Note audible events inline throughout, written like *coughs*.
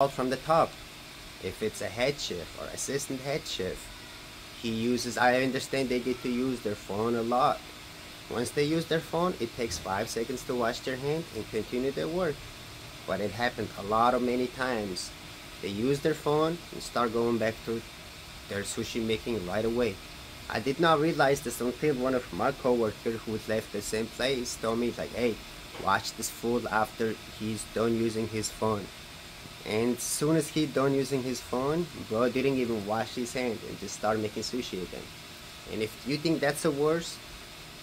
out from the top. If it's a head chef or assistant head chef, he uses, I understand they get to use their phone a lot. Once they use their phone, it takes five seconds to wash their hand and continue their work. But it happened a lot of many times. They use their phone and start going back to their sushi making right away. I did not realize this until one of my coworkers who left the same place told me like, hey, watch this fool after he's done using his phone. And soon as he done using his phone, bro didn't even wash his hand and just started making sushi again. And if you think that's the worst,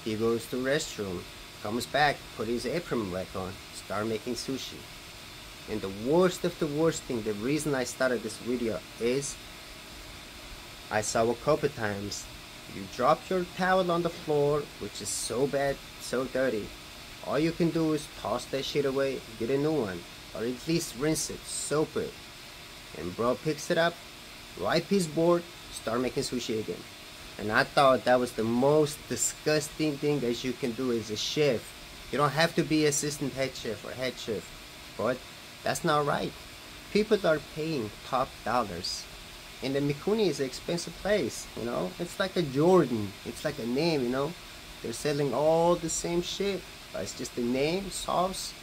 he goes to restroom, comes back, put his apron back on, start making sushi. And the worst of the worst thing, the reason I started this video is I saw a couple times you drop your towel on the floor, which is so bad, so dirty. All you can do is toss that shit away, get a new one, or at least rinse it, soap it. And bro picks it up, wipe his board, start making sushi again. And I thought that was the most disgusting thing that you can do as a chef. You don't have to be assistant head chef or head chef, but that's not right. People are paying top dollars and the Mikuni is an expensive place, you know. It's like a Jordan. It's like a name, you know. They're selling all the same shit, but it's just the name, sauce,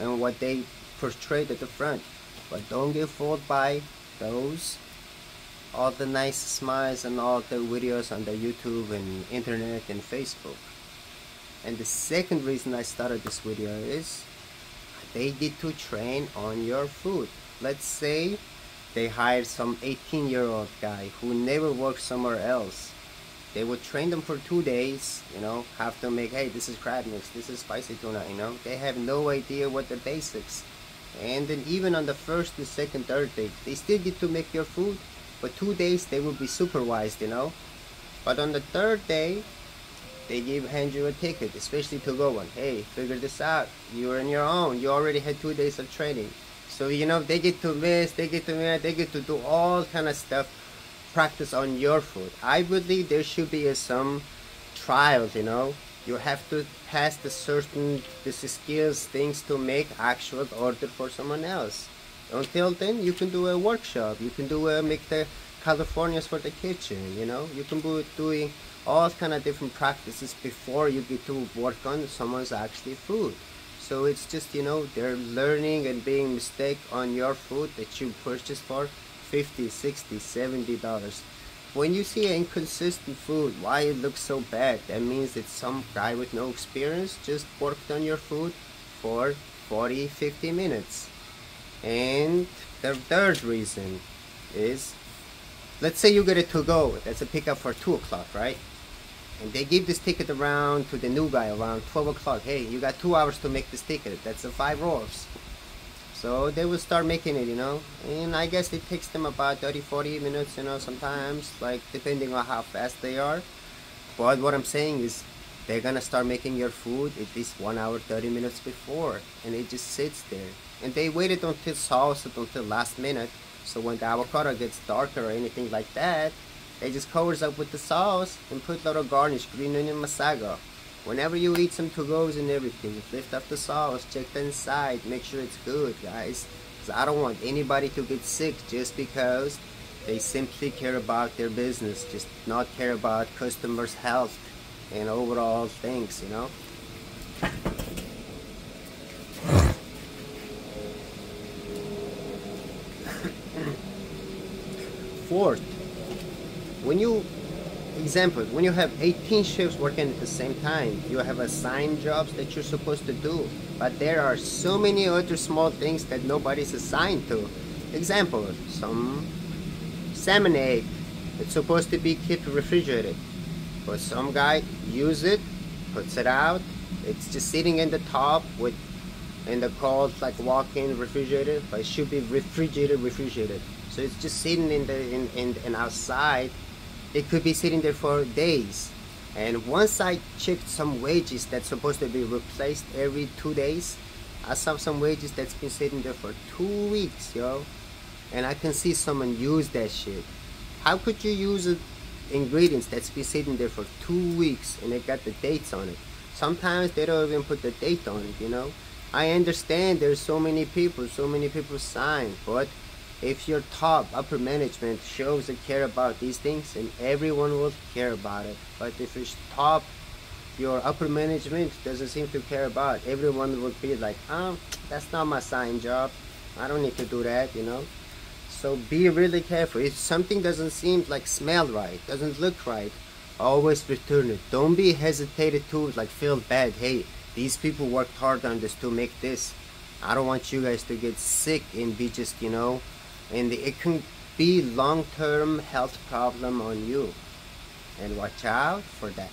and what they portrayed at the front. But don't get fooled by those. All the nice smiles and all the videos on the YouTube and internet and Facebook. And the second reason I started this video is they get to train on your food. Let's say they hired some 18 year old guy who never worked somewhere else. They would train them for two days, you know, have to make, hey, this is crab mix, this is spicy tuna, you know. They have no idea what the basics. And then even on the first, the second, third day, they still get to make your food. But two days they will be supervised, you know. But on the third day, they give hand you a ticket, especially to go one. Hey, figure this out. You're on your own. You already had two days of training. So you know they get to miss, they get to miss, they get to do all kind of stuff, practice on your food. I believe there should be some trials. You know, you have to pass the certain this skills things to make actual order for someone else. Until then, you can do a workshop. You can do a make the Californias for the kitchen. You know, you can be doing all kind of different practices before you get to work on someone's actually food. So it's just, you know, they're learning and being mistake on your food that you purchased for 50, 60, 70 dollars. When you see inconsistent food, why it looks so bad, that means that some guy with no experience just worked on your food for 40, 50 minutes. And the third reason is, let's say you get it to go, that's a pickup for 2 o'clock, right? and they give this ticket around to the new guy around 12 o'clock. Hey you got two hours to make this ticket. That's a five rolls so they will start making it you know? And i guess it takes them about 30 40 minutes you know sometimes like depending on how fast they are. But what i'm saying is they're gonna start making your food at least one hour 30 minutes before and it just sits there. And they waited until sauce until last minute. So when the avocado gets darker or anything like that they just covers up with the sauce and put little garnish, green onion masago. Whenever you eat some to-go's and everything, lift up the sauce, check the inside, make sure it's good, guys. Because I don't want anybody to get sick just because they simply care about their business, just not care about customers' health and overall things, you know? *coughs* Fourth, when you example when you have 18 shifts working at the same time you have assigned jobs that you're supposed to do but there are so many other small things that nobody's assigned to. Example some salmon egg it's supposed to be kept refrigerated. But some guy use it puts it out it's just sitting in the top with in the cold like walk-in refrigerator but it should be refrigerated refrigerated. So it's just sitting in the in, in, in outside it could be sitting there for days. And once I checked some wages that's supposed to be replaced every two days, I saw some wages that's been sitting there for two weeks, yo. And I can see someone use that shit. How could you use ingredients that's been sitting there for two weeks and it got the dates on it? Sometimes they don't even put the date on it, you know? I understand there's so many people, so many people sign, but if your top upper management shows a care about these things, and everyone will care about it. But if your top, your upper management doesn't seem to care about, everyone will be like, oh, that's not my sign job. I don't need to do that, you know. So be really careful. If something doesn't seem like smell right, doesn't look right, always return it. Don't be hesitated to like feel bad. Hey, these people worked hard on this to make this. I don't want you guys to get sick and be just, you know, and it can be long-term health problem on you. And watch out for that.